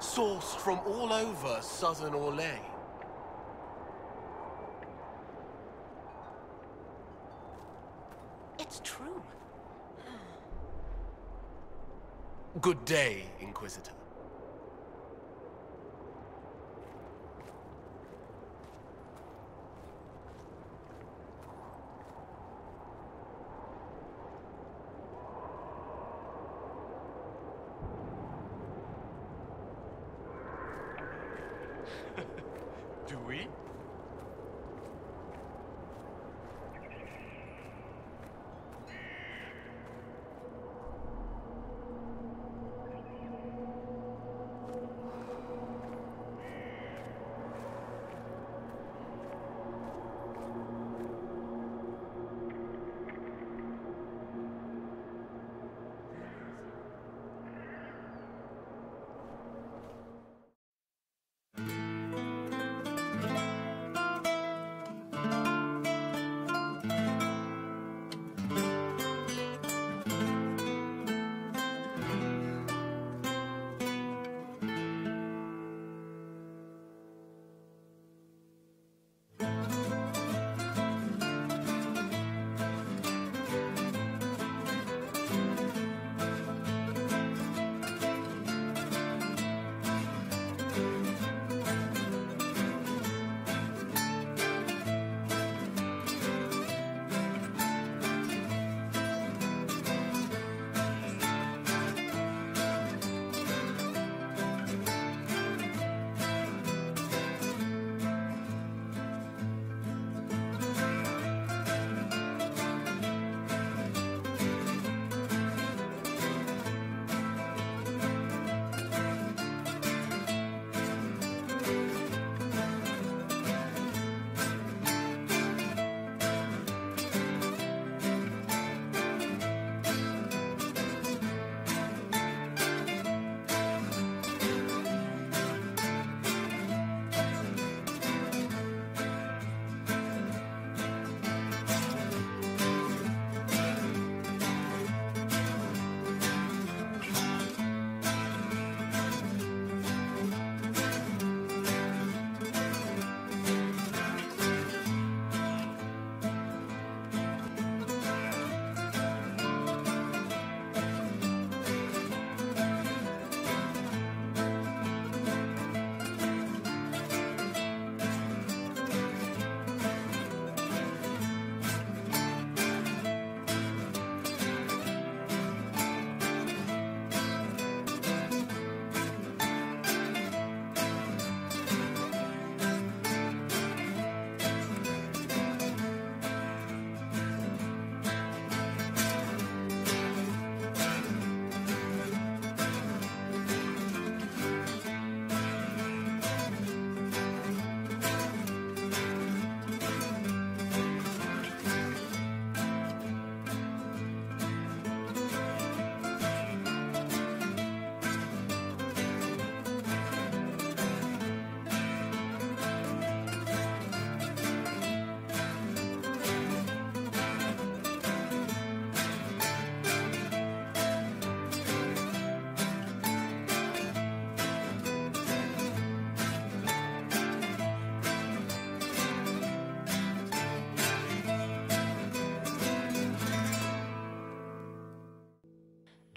Sourced from all over southern Orlais. Good day, Inquisitor.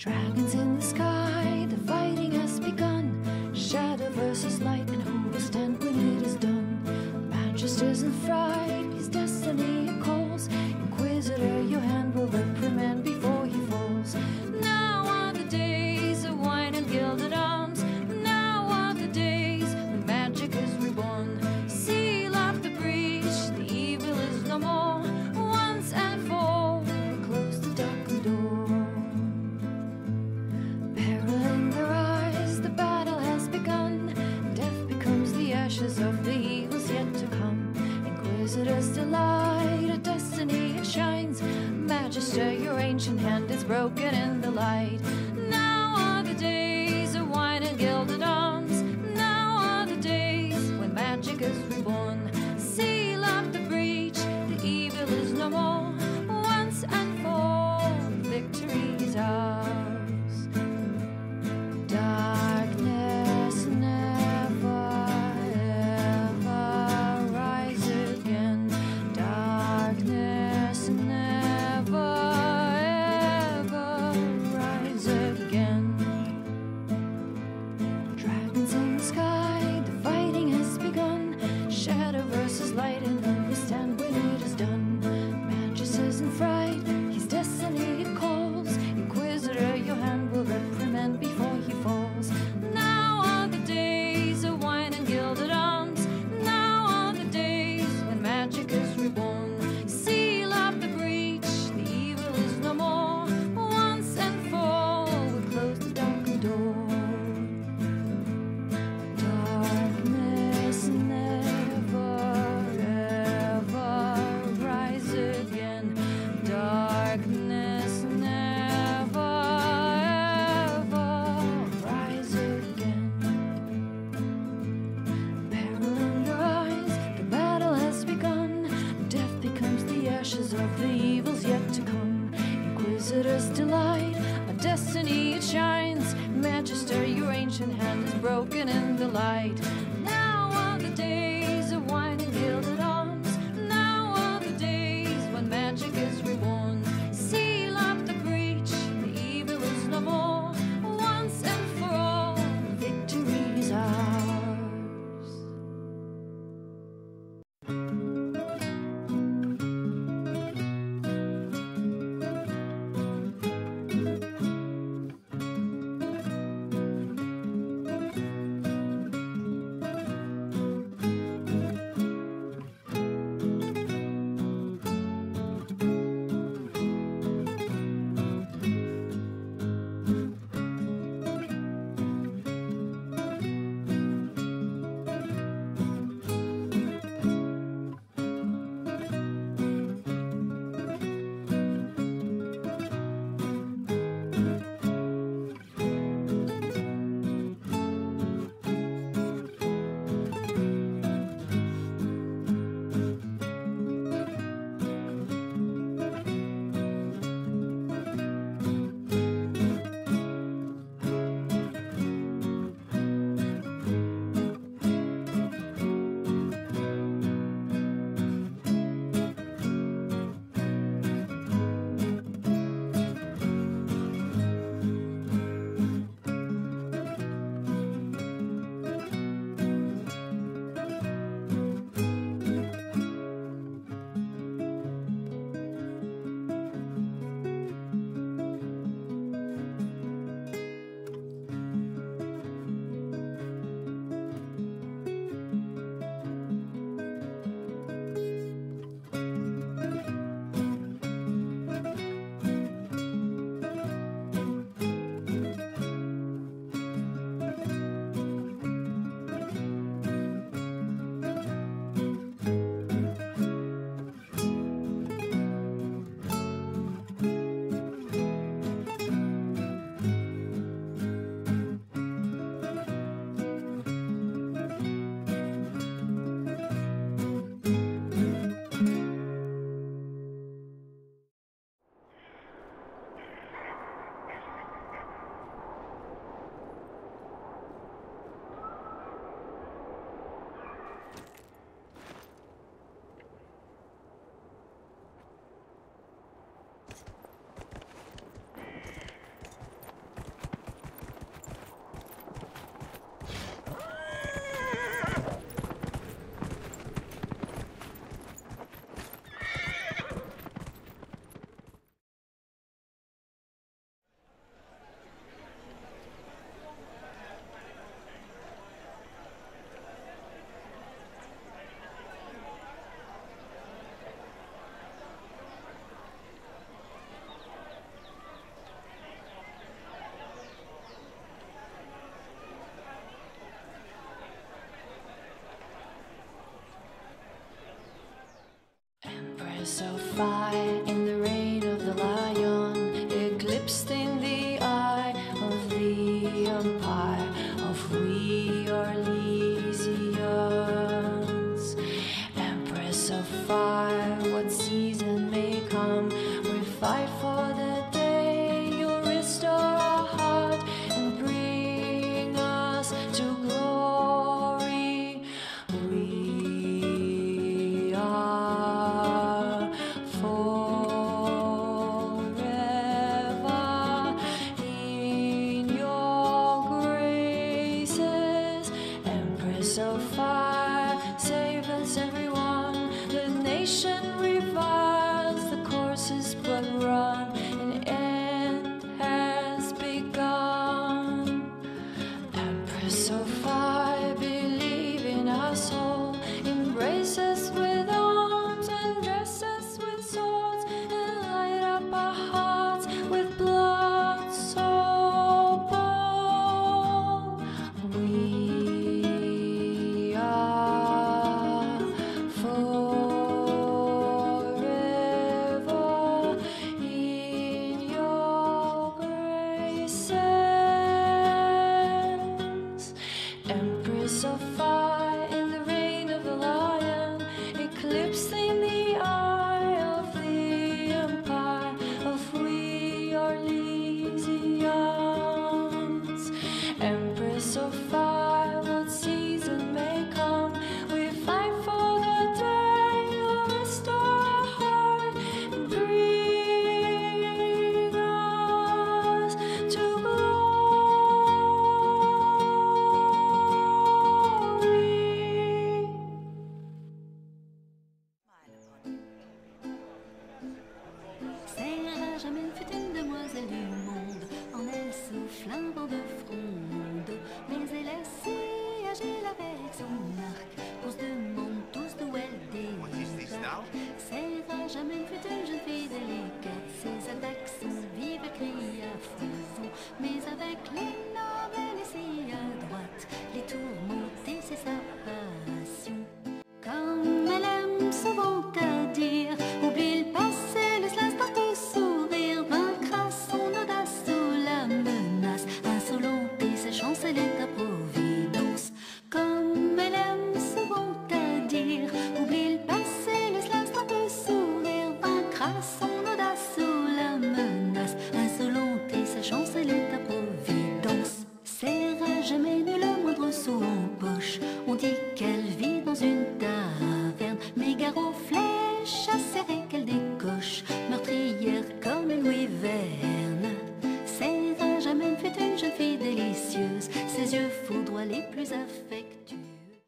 Dragons in the sky, the fighting has begun. Shadow versus light, and who will stand when it is done? Manchester's in fright. ashes of the evils yet to come. Inquisitor's delight, a destiny it shines. Magister, your ancient hand is broken in the light. broken in the light. Of